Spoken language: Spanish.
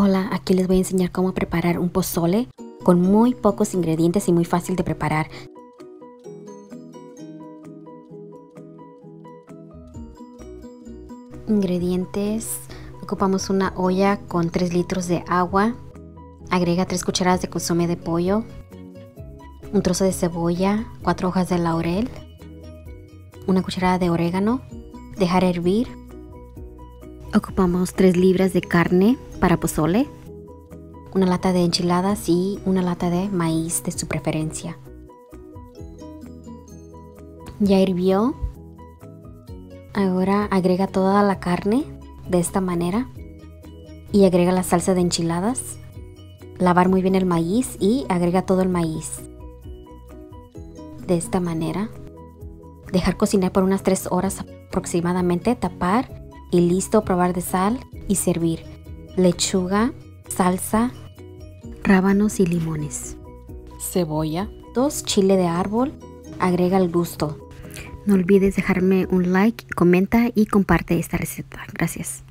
Hola, aquí les voy a enseñar cómo preparar un pozole con muy pocos ingredientes y muy fácil de preparar. Ingredientes. Ocupamos una olla con 3 litros de agua. Agrega 3 cucharadas de consomé de pollo. Un trozo de cebolla, 4 hojas de laurel. Una cucharada de orégano. Dejar hervir Ocupamos 3 libras de carne para pozole, una lata de enchiladas y una lata de maíz de su preferencia. Ya hirvió. Ahora agrega toda la carne de esta manera y agrega la salsa de enchiladas. Lavar muy bien el maíz y agrega todo el maíz. De esta manera. Dejar cocinar por unas 3 horas aproximadamente, tapar y listo probar de sal y servir. Lechuga, salsa, rábanos y limones. Cebolla, dos chile de árbol, agrega el gusto. No olvides dejarme un like, comenta y comparte esta receta. Gracias.